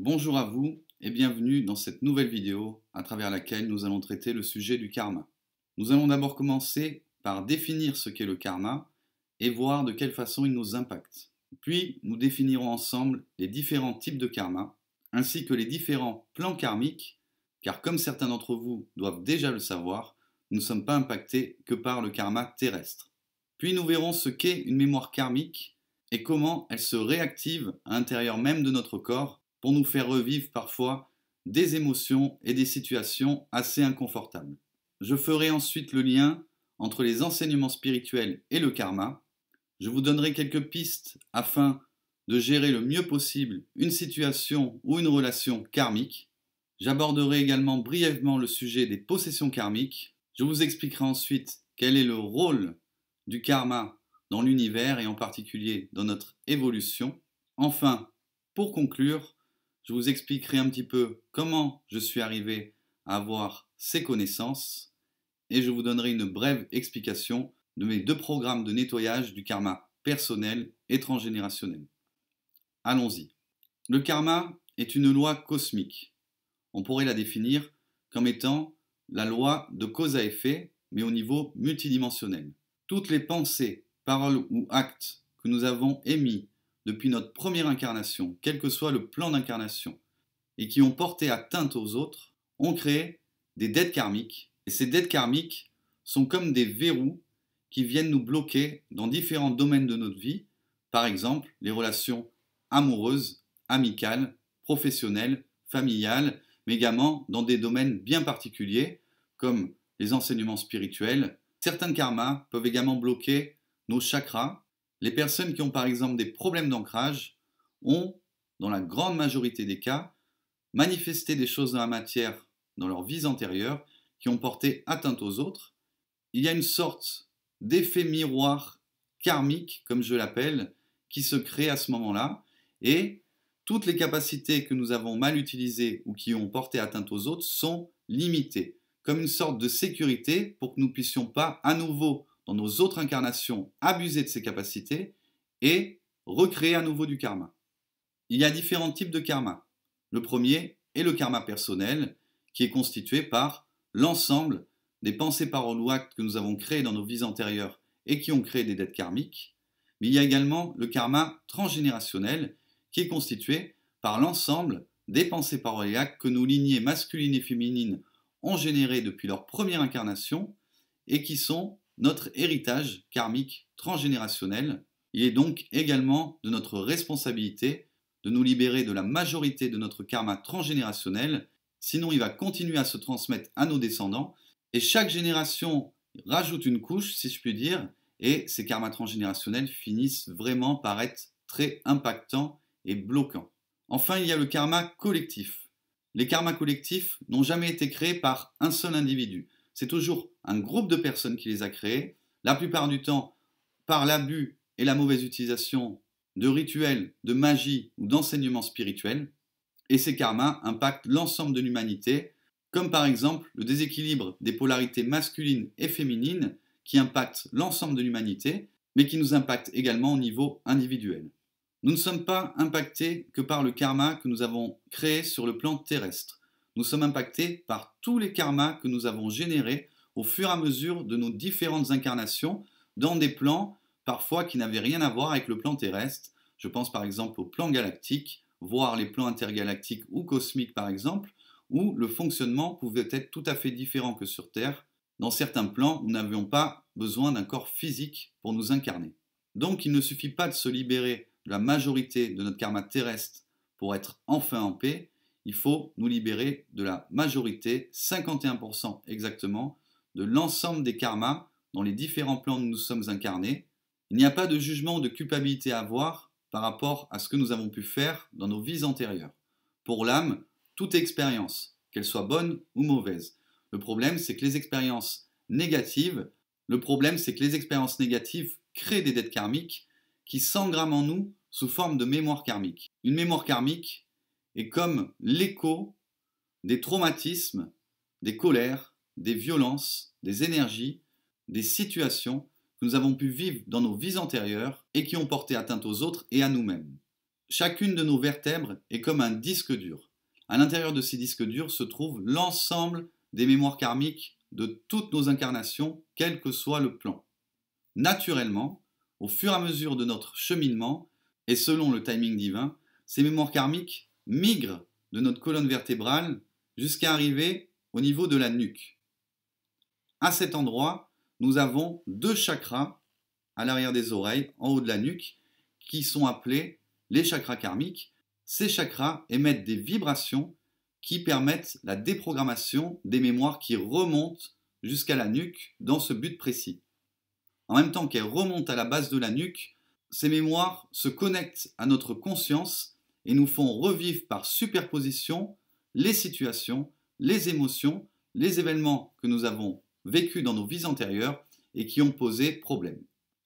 Bonjour à vous et bienvenue dans cette nouvelle vidéo à travers laquelle nous allons traiter le sujet du karma. Nous allons d'abord commencer par définir ce qu'est le karma et voir de quelle façon il nous impacte. Puis nous définirons ensemble les différents types de karma ainsi que les différents plans karmiques car comme certains d'entre vous doivent déjà le savoir, nous ne sommes pas impactés que par le karma terrestre. Puis nous verrons ce qu'est une mémoire karmique et comment elle se réactive à l'intérieur même de notre corps pour nous faire revivre parfois des émotions et des situations assez inconfortables. Je ferai ensuite le lien entre les enseignements spirituels et le karma. Je vous donnerai quelques pistes afin de gérer le mieux possible une situation ou une relation karmique. J'aborderai également brièvement le sujet des possessions karmiques. Je vous expliquerai ensuite quel est le rôle du karma dans l'univers et en particulier dans notre évolution. Enfin, pour conclure, je vous expliquerai un petit peu comment je suis arrivé à avoir ces connaissances et je vous donnerai une brève explication de mes deux programmes de nettoyage du karma personnel et transgénérationnel. Allons-y. Le karma est une loi cosmique. On pourrait la définir comme étant la loi de cause à effet, mais au niveau multidimensionnel. Toutes les pensées, paroles ou actes que nous avons émis depuis notre première incarnation, quel que soit le plan d'incarnation, et qui ont porté atteinte aux autres, ont créé des dettes karmiques. Et ces dettes karmiques sont comme des verrous qui viennent nous bloquer dans différents domaines de notre vie, par exemple les relations amoureuses, amicales, professionnelles, familiales, mais également dans des domaines bien particuliers, comme les enseignements spirituels. Certains karmas peuvent également bloquer nos chakras, les personnes qui ont par exemple des problèmes d'ancrage ont, dans la grande majorité des cas, manifesté des choses dans la matière dans leur vie antérieure qui ont porté atteinte aux autres. Il y a une sorte d'effet miroir karmique, comme je l'appelle, qui se crée à ce moment-là, et toutes les capacités que nous avons mal utilisées ou qui ont porté atteinte aux autres sont limitées, comme une sorte de sécurité pour que nous ne puissions pas à nouveau dans nos autres incarnations, abuser de ces capacités et recréer à nouveau du karma. Il y a différents types de karma. Le premier est le karma personnel, qui est constitué par l'ensemble des pensées, paroles ou actes que nous avons créés dans nos vies antérieures et qui ont créé des dettes karmiques. Mais il y a également le karma transgénérationnel, qui est constitué par l'ensemble des pensées, paroles et actes que nos lignées masculines et féminines ont générées depuis leur première incarnation et qui sont notre héritage karmique transgénérationnel. Il est donc également de notre responsabilité de nous libérer de la majorité de notre karma transgénérationnel, sinon il va continuer à se transmettre à nos descendants, et chaque génération rajoute une couche, si je puis dire, et ces karmas transgénérationnels finissent vraiment par être très impactants et bloquants. Enfin, il y a le karma collectif. Les karmas collectifs n'ont jamais été créés par un seul individu c'est toujours un groupe de personnes qui les a créés, la plupart du temps par l'abus et la mauvaise utilisation de rituels, de magie ou d'enseignements spirituels, et ces karmas impactent l'ensemble de l'humanité, comme par exemple le déséquilibre des polarités masculines et féminines qui impactent l'ensemble de l'humanité, mais qui nous impactent également au niveau individuel. Nous ne sommes pas impactés que par le karma que nous avons créé sur le plan terrestre. Nous sommes impactés par tous les karmas que nous avons générés au fur et à mesure de nos différentes incarnations dans des plans parfois qui n'avaient rien à voir avec le plan terrestre. Je pense par exemple au plan galactique, voire les plans intergalactiques ou cosmiques par exemple, où le fonctionnement pouvait être tout à fait différent que sur Terre. Dans certains plans, nous n'avions pas besoin d'un corps physique pour nous incarner. Donc il ne suffit pas de se libérer de la majorité de notre karma terrestre pour être enfin en paix, il faut nous libérer de la majorité, 51% exactement, de l'ensemble des karmas dans les différents plans où nous sommes incarnés. Il n'y a pas de jugement ou de culpabilité à avoir par rapport à ce que nous avons pu faire dans nos vies antérieures. Pour l'âme, toute expérience, qu'elle soit bonne ou mauvaise. Le problème, c'est que les expériences négatives, le problème, c'est que les expériences négatives créent des dettes karmiques qui s'engramment en nous sous forme de mémoire karmique. Une mémoire karmique, est comme l'écho des traumatismes, des colères, des violences, des énergies, des situations que nous avons pu vivre dans nos vies antérieures et qui ont porté atteinte aux autres et à nous-mêmes. Chacune de nos vertèbres est comme un disque dur. À l'intérieur de ces disques durs se trouve l'ensemble des mémoires karmiques de toutes nos incarnations, quel que soit le plan. Naturellement, au fur et à mesure de notre cheminement, et selon le timing divin, ces mémoires karmiques migrent de notre colonne vertébrale jusqu'à arriver au niveau de la nuque. À cet endroit, nous avons deux chakras à l'arrière des oreilles, en haut de la nuque, qui sont appelés les chakras karmiques. Ces chakras émettent des vibrations qui permettent la déprogrammation des mémoires qui remontent jusqu'à la nuque dans ce but précis. En même temps qu'elles remontent à la base de la nuque, ces mémoires se connectent à notre conscience et nous font revivre par superposition les situations, les émotions, les événements que nous avons vécus dans nos vies antérieures et qui ont posé problème.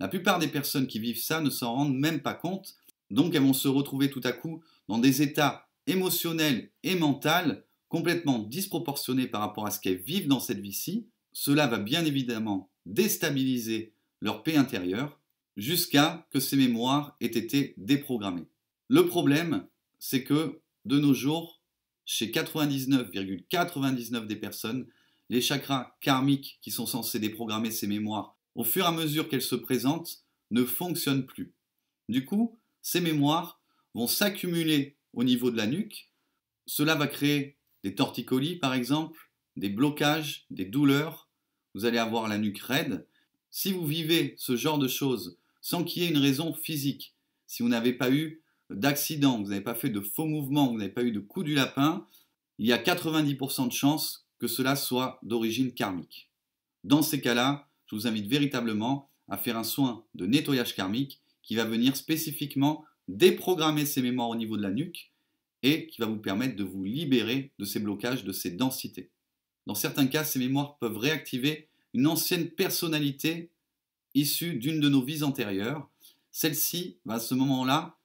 La plupart des personnes qui vivent ça ne s'en rendent même pas compte, donc elles vont se retrouver tout à coup dans des états émotionnels et mentaux complètement disproportionnés par rapport à ce qu'elles vivent dans cette vie-ci. Cela va bien évidemment déstabiliser leur paix intérieure jusqu'à que ces mémoires aient été déprogrammées. Le problème, c'est que de nos jours, chez 99,99 des personnes, les chakras karmiques qui sont censés déprogrammer ces mémoires au fur et à mesure qu'elles se présentent ne fonctionnent plus. Du coup, ces mémoires vont s'accumuler au niveau de la nuque. Cela va créer des torticolis par exemple, des blocages, des douleurs. Vous allez avoir la nuque raide. Si vous vivez ce genre de choses sans qu'il y ait une raison physique, si vous n'avez pas eu d'accident, vous n'avez pas fait de faux mouvements, vous n'avez pas eu de coup du lapin, il y a 90% de chances que cela soit d'origine karmique. Dans ces cas-là, je vous invite véritablement à faire un soin de nettoyage karmique qui va venir spécifiquement déprogrammer ces mémoires au niveau de la nuque et qui va vous permettre de vous libérer de ces blocages, de ces densités. Dans certains cas, ces mémoires peuvent réactiver une ancienne personnalité issue d'une de nos vies antérieures. Celle-ci va à ce moment-là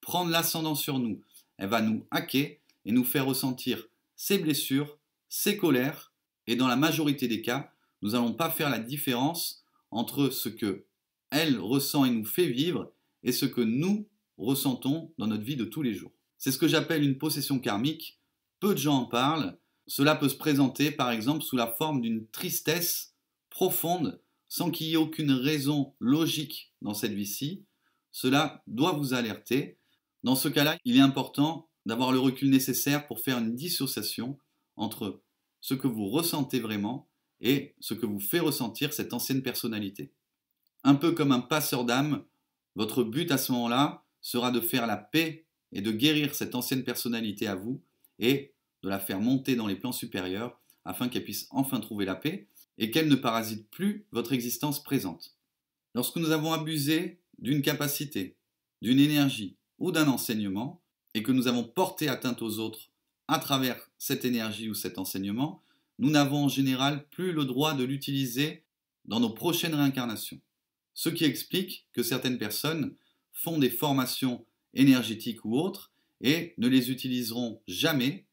prendre l'ascendant sur nous. Elle va nous hacker et nous faire ressentir ses blessures, ses colères, et dans la majorité des cas, nous n'allons pas faire la différence entre ce que elle ressent et nous fait vivre et ce que nous ressentons dans notre vie de tous les jours. C'est ce que j'appelle une possession karmique. Peu de gens en parlent. Cela peut se présenter par exemple sous la forme d'une tristesse profonde sans qu'il y ait aucune raison logique dans cette vie-ci. Cela doit vous alerter. Dans ce cas-là, il est important d'avoir le recul nécessaire pour faire une dissociation entre ce que vous ressentez vraiment et ce que vous fait ressentir cette ancienne personnalité. Un peu comme un passeur d'âme, votre but à ce moment-là sera de faire la paix et de guérir cette ancienne personnalité à vous et de la faire monter dans les plans supérieurs afin qu'elle puisse enfin trouver la paix et qu'elle ne parasite plus votre existence présente. Lorsque nous avons abusé d'une capacité, d'une énergie ou d'un enseignement et que nous avons porté atteinte aux autres à travers cette énergie ou cet enseignement, nous n'avons en général plus le droit de l'utiliser dans nos prochaines réincarnations. Ce qui explique que certaines personnes font des formations énergétiques ou autres et ne les utiliseront jamais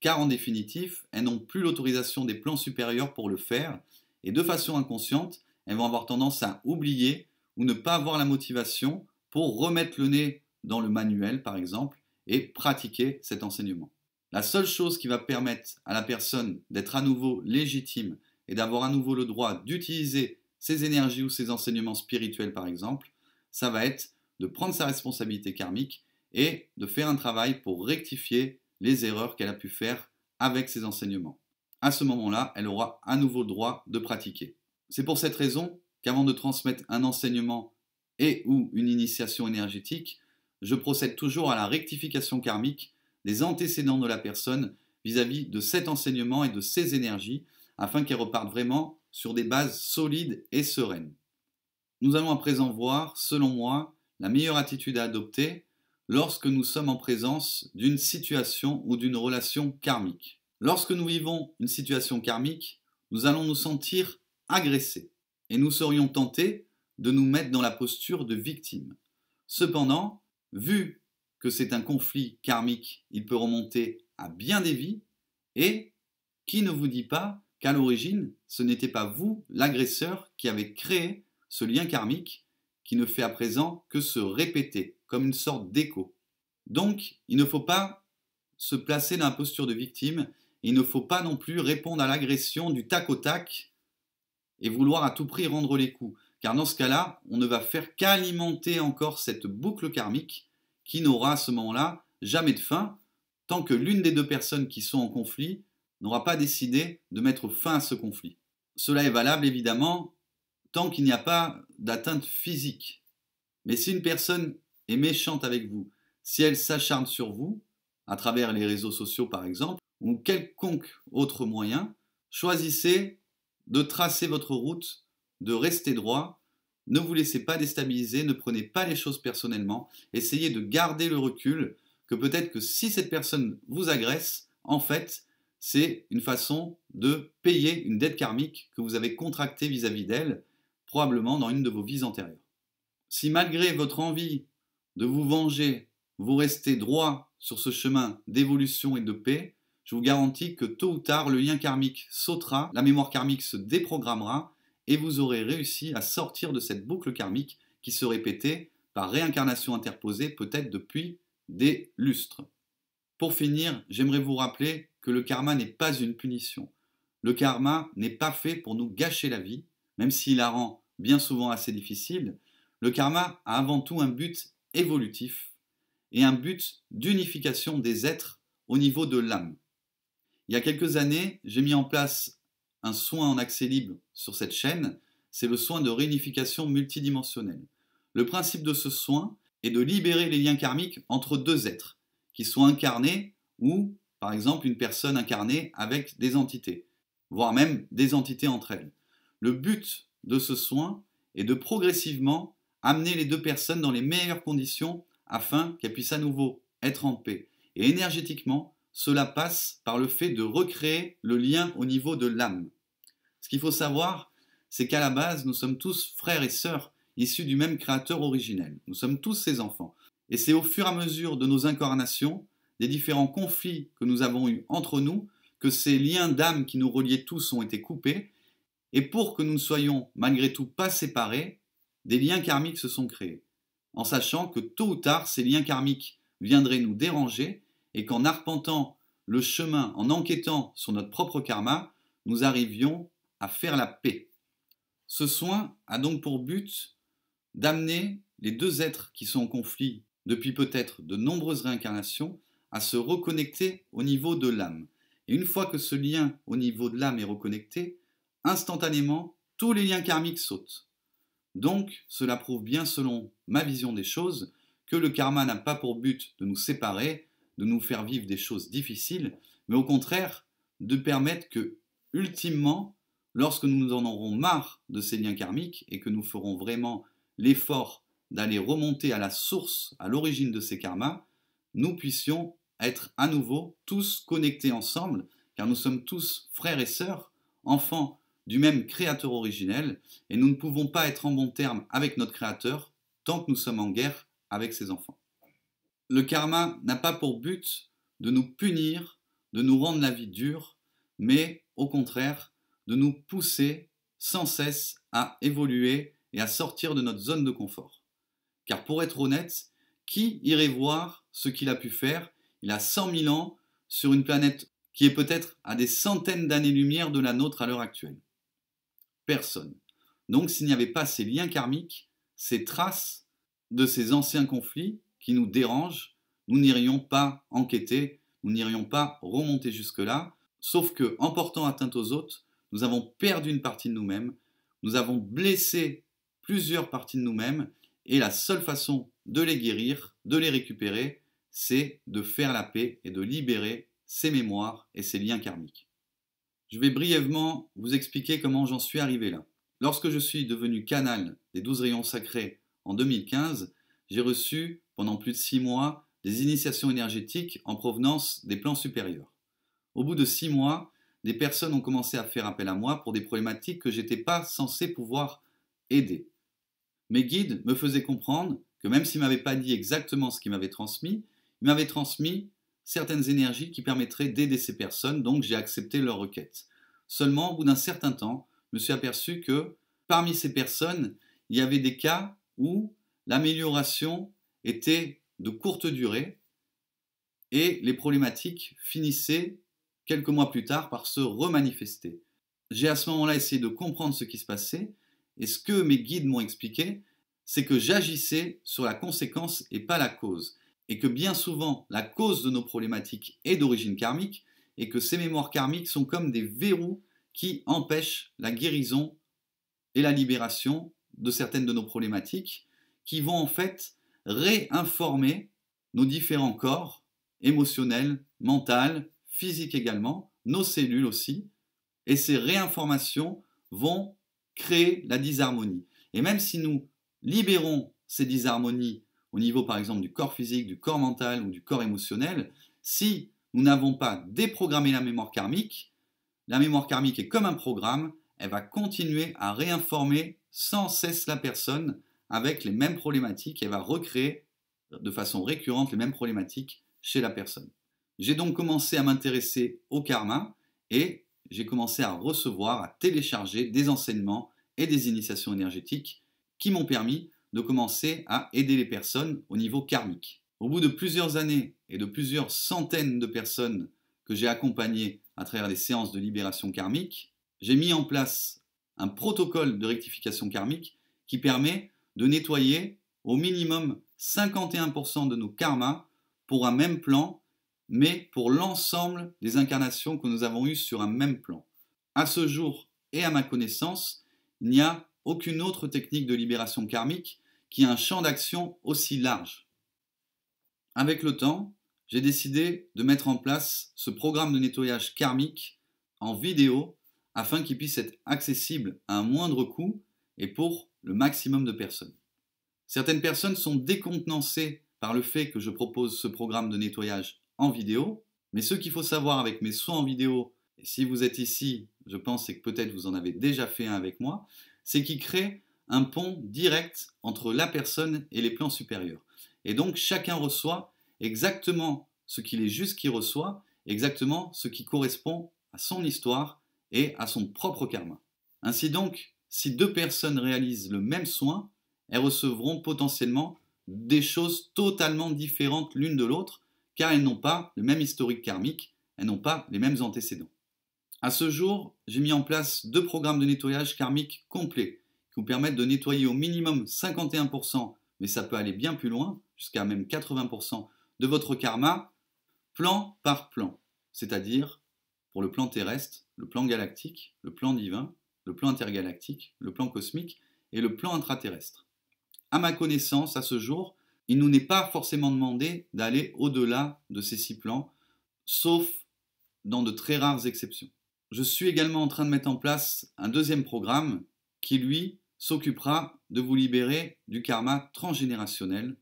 car en définitive, elles n'ont plus l'autorisation des plans supérieurs pour le faire et de façon inconsciente, elles vont avoir tendance à oublier ou ne pas avoir la motivation pour remettre le nez dans le manuel par exemple et pratiquer cet enseignement. La seule chose qui va permettre à la personne d'être à nouveau légitime et d'avoir à nouveau le droit d'utiliser ses énergies ou ses enseignements spirituels par exemple, ça va être de prendre sa responsabilité karmique et de faire un travail pour rectifier les erreurs qu'elle a pu faire avec ses enseignements. À ce moment-là, elle aura à nouveau le droit de pratiquer. C'est pour cette raison qu'avant de transmettre un enseignement et ou une initiation énergétique, je procède toujours à la rectification karmique des antécédents de la personne vis-à-vis de cet enseignement et de ses énergies, afin qu'elle reparte vraiment sur des bases solides et sereines. Nous allons à présent voir, selon moi, la meilleure attitude à adopter lorsque nous sommes en présence d'une situation ou d'une relation karmique. Lorsque nous vivons une situation karmique, nous allons nous sentir agressés et nous serions tentés de nous mettre dans la posture de victime. Cependant, vu que c'est un conflit karmique, il peut remonter à bien des vies, et qui ne vous dit pas qu'à l'origine, ce n'était pas vous, l'agresseur, qui avez créé ce lien karmique qui ne fait à présent que se répéter comme une sorte d'écho. Donc, il ne faut pas se placer dans la posture de victime, il ne faut pas non plus répondre à l'agression du tac au tac et vouloir à tout prix rendre les coups. Car dans ce cas-là, on ne va faire qu'alimenter encore cette boucle karmique qui n'aura à ce moment-là jamais de fin tant que l'une des deux personnes qui sont en conflit n'aura pas décidé de mettre fin à ce conflit. Cela est valable évidemment tant qu'il n'y a pas d'atteinte physique. Mais si une personne est méchante avec vous, si elle s'acharne sur vous, à travers les réseaux sociaux par exemple, ou quelconque autre moyen, choisissez de tracer votre route, de rester droit, ne vous laissez pas déstabiliser, ne prenez pas les choses personnellement, essayez de garder le recul, que peut-être que si cette personne vous agresse, en fait, c'est une façon de payer une dette karmique que vous avez contractée vis-à-vis d'elle, probablement dans une de vos vies antérieures. Si malgré votre envie de vous venger, vous restez droit sur ce chemin d'évolution et de paix, je vous garantis que tôt ou tard, le lien karmique sautera, la mémoire karmique se déprogrammera et vous aurez réussi à sortir de cette boucle karmique qui se répétait par réincarnation interposée peut-être depuis des lustres. Pour finir, j'aimerais vous rappeler que le karma n'est pas une punition. Le karma n'est pas fait pour nous gâcher la vie, même s'il la rend bien souvent assez difficile. Le karma a avant tout un but évolutif et un but d'unification des êtres au niveau de l'âme. Il y a quelques années, j'ai mis en place un soin en accès libre sur cette chaîne, c'est le soin de réunification multidimensionnelle. Le principe de ce soin est de libérer les liens karmiques entre deux êtres, qui sont incarnés ou, par exemple, une personne incarnée avec des entités, voire même des entités entre elles. Le but de ce soin est de progressivement amener les deux personnes dans les meilleures conditions afin qu'elles puissent à nouveau être en paix. Et énergétiquement, cela passe par le fait de recréer le lien au niveau de l'âme. Ce qu'il faut savoir, c'est qu'à la base, nous sommes tous frères et sœurs issus du même créateur originel. Nous sommes tous ses enfants. Et c'est au fur et à mesure de nos incarnations, des différents conflits que nous avons eus entre nous, que ces liens d'âme qui nous reliaient tous ont été coupés. Et pour que nous ne soyons malgré tout pas séparés, des liens karmiques se sont créés. En sachant que tôt ou tard, ces liens karmiques viendraient nous déranger et qu'en arpentant le chemin, en enquêtant sur notre propre karma, nous arrivions à faire la paix. Ce soin a donc pour but d'amener les deux êtres qui sont en conflit depuis peut-être de nombreuses réincarnations à se reconnecter au niveau de l'âme. Et une fois que ce lien au niveau de l'âme est reconnecté, instantanément, tous les liens karmiques sautent. Donc, cela prouve bien, selon ma vision des choses, que le karma n'a pas pour but de nous séparer, de nous faire vivre des choses difficiles, mais au contraire de permettre que, ultimement, lorsque nous en aurons marre de ces liens karmiques et que nous ferons vraiment l'effort d'aller remonter à la source, à l'origine de ces karmas, nous puissions être à nouveau tous connectés ensemble, car nous sommes tous frères et sœurs, enfants du même créateur originel, et nous ne pouvons pas être en bon terme avec notre créateur tant que nous sommes en guerre avec ses enfants le karma n'a pas pour but de nous punir, de nous rendre la vie dure, mais au contraire de nous pousser sans cesse à évoluer et à sortir de notre zone de confort. Car pour être honnête, qui irait voir ce qu'il a pu faire Il a 100 000 ans sur une planète qui est peut-être à des centaines d'années-lumière de la nôtre à l'heure actuelle? Personne. Donc s'il n'y avait pas ces liens karmiques, ces traces de ces anciens conflits, qui nous dérange, nous n'irions pas enquêter, nous n'irions pas remonter jusque-là, sauf que en portant atteinte aux autres, nous avons perdu une partie de nous-mêmes, nous avons blessé plusieurs parties de nous-mêmes, et la seule façon de les guérir, de les récupérer, c'est de faire la paix et de libérer ces mémoires et ces liens karmiques. Je vais brièvement vous expliquer comment j'en suis arrivé là. Lorsque je suis devenu canal des douze rayons sacrés en 2015, j'ai reçu pendant plus de six mois des initiations énergétiques en provenance des plans supérieurs. Au bout de six mois, des personnes ont commencé à faire appel à moi pour des problématiques que j'étais pas censé pouvoir aider. Mes guides me faisaient comprendre que même s'ils m'avaient pas dit exactement ce qu'ils m'avaient transmis, ils m'avaient transmis certaines énergies qui permettraient d'aider ces personnes, donc j'ai accepté leur requête. Seulement, au bout d'un certain temps, je me suis aperçu que parmi ces personnes, il y avait des cas où l'amélioration était de courte durée et les problématiques finissaient quelques mois plus tard par se remanifester. J'ai à ce moment-là essayé de comprendre ce qui se passait, et ce que mes guides m'ont expliqué, c'est que j'agissais sur la conséquence et pas la cause, et que bien souvent la cause de nos problématiques est d'origine karmique, et que ces mémoires karmiques sont comme des verrous qui empêchent la guérison et la libération de certaines de nos problématiques, qui vont en fait réinformer nos différents corps, émotionnels, mentaux, physiques également, nos cellules aussi, et ces réinformations vont créer la disharmonie. Et même si nous libérons ces disharmonies au niveau par exemple du corps physique, du corps mental ou du corps émotionnel, si nous n'avons pas déprogrammé la mémoire karmique, la mémoire karmique est comme un programme, elle va continuer à réinformer sans cesse la personne avec les mêmes problématiques, elle va recréer de façon récurrente les mêmes problématiques chez la personne. J'ai donc commencé à m'intéresser au karma et j'ai commencé à recevoir, à télécharger des enseignements et des initiations énergétiques qui m'ont permis de commencer à aider les personnes au niveau karmique. Au bout de plusieurs années et de plusieurs centaines de personnes que j'ai accompagnées à travers des séances de libération karmique, j'ai mis en place un protocole de rectification karmique qui permet de nettoyer au minimum 51% de nos karmas pour un même plan, mais pour l'ensemble des incarnations que nous avons eues sur un même plan. À ce jour et à ma connaissance, il n'y a aucune autre technique de libération karmique qui a un champ d'action aussi large. Avec le temps, j'ai décidé de mettre en place ce programme de nettoyage karmique en vidéo afin qu'il puisse être accessible à un moindre coût et pour le maximum de personnes. Certaines personnes sont décontenancées par le fait que je propose ce programme de nettoyage en vidéo, mais ce qu'il faut savoir avec mes soins en vidéo, et si vous êtes ici, je pense que peut-être vous en avez déjà fait un avec moi, c'est qu'il crée un pont direct entre la personne et les plans supérieurs. Et donc chacun reçoit exactement ce qu'il est juste qu'il reçoit, exactement ce qui correspond à son histoire et à son propre karma. Ainsi donc, si deux personnes réalisent le même soin, elles recevront potentiellement des choses totalement différentes l'une de l'autre, car elles n'ont pas le même historique karmique, elles n'ont pas les mêmes antécédents. À ce jour, j'ai mis en place deux programmes de nettoyage karmique complets qui vous permettent de nettoyer au minimum 51%, mais ça peut aller bien plus loin, jusqu'à même 80% de votre karma, plan par plan, c'est-à-dire pour le plan terrestre, le plan galactique, le plan divin, le plan intergalactique, le plan cosmique et le plan intraterrestre. À ma connaissance, à ce jour, il nous n'est pas forcément demandé d'aller au-delà de ces six plans, sauf dans de très rares exceptions. Je suis également en train de mettre en place un deuxième programme qui, lui, s'occupera de vous libérer du karma transgénérationnel,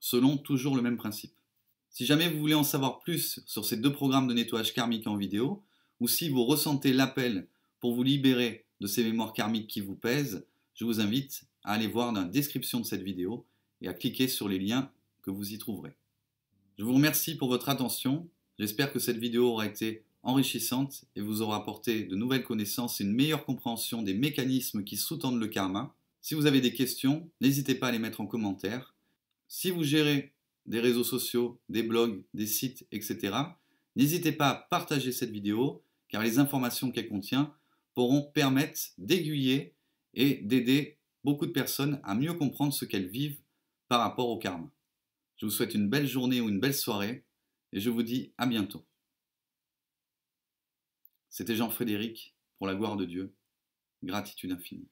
selon toujours le même principe. Si jamais vous voulez en savoir plus sur ces deux programmes de nettoyage karmique en vidéo, ou si vous ressentez l'appel pour vous libérer de ces mémoires karmiques qui vous pèsent, je vous invite à aller voir dans la description de cette vidéo et à cliquer sur les liens que vous y trouverez. Je vous remercie pour votre attention, j'espère que cette vidéo aura été enrichissante et vous aura apporté de nouvelles connaissances et une meilleure compréhension des mécanismes qui sous-tendent le karma. Si vous avez des questions, n'hésitez pas à les mettre en commentaire. Si vous gérez des réseaux sociaux, des blogs, des sites, etc., n'hésitez pas à partager cette vidéo car les informations qu'elle contient pourront permettre d'aiguiller et d'aider beaucoup de personnes à mieux comprendre ce qu'elles vivent par rapport au karma. Je vous souhaite une belle journée ou une belle soirée et je vous dis à bientôt. C'était Jean-Frédéric, pour la gloire de Dieu. Gratitude infinie.